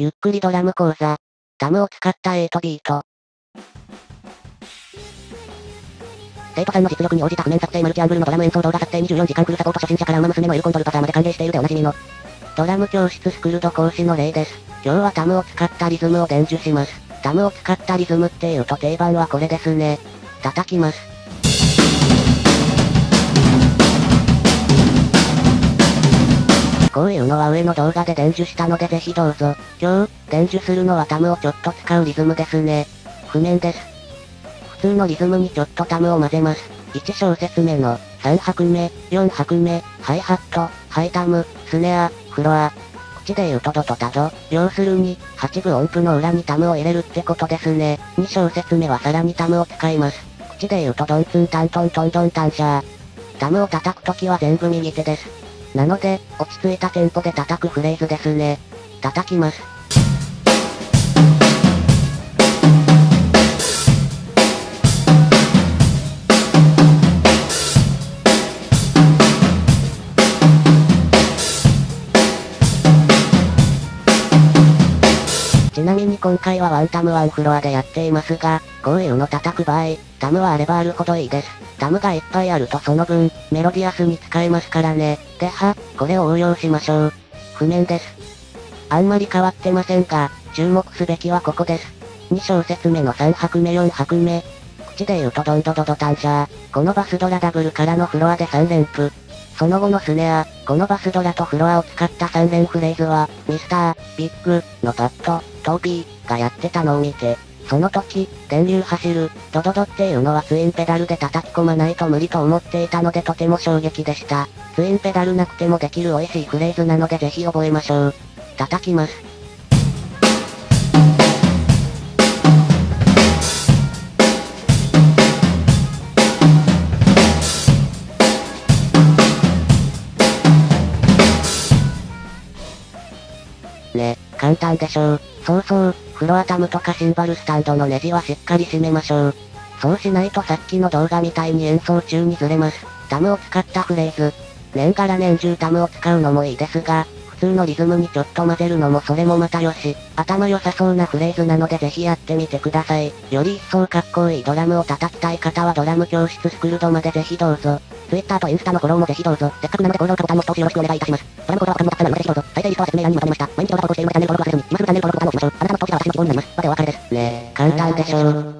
ゆっくりドラム講座。タムを使った8ビート。生徒さんの実力に応じた譜面撮影マルチアングルのドラム演奏動画撮影24時間フルサポート初心者から馬娘のエルコンドルパターまで歓迎しているでおなじみの。ドラム教室スクルド講師の例です。今日はタムを使ったリズムを伝授します。タムを使ったリズムっていうと定番はこれですね。叩きます。こういうのは上の動画で伝授したのでぜひどうぞ。今日、伝授するのはタムをちょっと使うリズムですね。譜面です。普通のリズムにちょっとタムを混ぜます。1小節目の3拍目、4拍目、ハイハット、ハイタム、スネア、フロア。口で言うとドとタド。要するに、8分音符の裏にタムを入れるってことですね。2小節目はさらにタムを使います。口で言うとドンツンタントントンドンタンシャー。タムを叩くときは全部右手です。なので、落ち着いたテンポで叩くフレーズですね。叩きます。ちなみに今回はワンタムワンフロアでやっていますが、こういうの叩く場合、タムはあればあるほどいいです。タムがいっぱいあるとその分、メロディアスに使えますからね。では、これを応用しましょう。譜面です。あんまり変わってませんが、注目すべきはここです。2小節目の3拍目4拍目。口で言うとドンドドドタンシャー。このバスドラダブルからのフロアで3連符。その後のスネア、このバスドラとフロアを使った3連フレーズは、ミスター・ビッグのパット・トーピーがやってたのを見て、その時、電流走る、ドドドっていうのはツインペダルで叩き込まないと無理と思っていたのでとても衝撃でした。ツインペダルなくてもできる美味しいフレーズなのでぜひ覚えましょう。叩きます。ね、簡単でしょう。そうそう、フロアタムとかシンバルスタンドのネジはしっかり締めましょう。そうしないとさっきの動画みたいに演奏中にずれます。タムを使ったフレーズ。年がら年中タムを使うのもいいですが、普通のリズムにちょっと混ぜるのもそれもまたよし、頭良さそうなフレーズなのでぜひやってみてください。より一層かっこいいドラムを叩きたい方はドラム教室スクールドまでぜひどうぞ。Twitter とインスタのフォローもぜひどうぞ。せっかくなので高評価ボタンも一つよろしくお願いいたします。ドラム講座は他にもたくさんあるのでぜひどうぞ。最低リストは説明欄にまとめました。毎日動画投稿しているのでチャンネル登録を忘れずに、今すぐチャンネル登録ボタンを押しましょう。あなたの投資は私の希望になります。までお別れです。ねえ、簡単でしょう。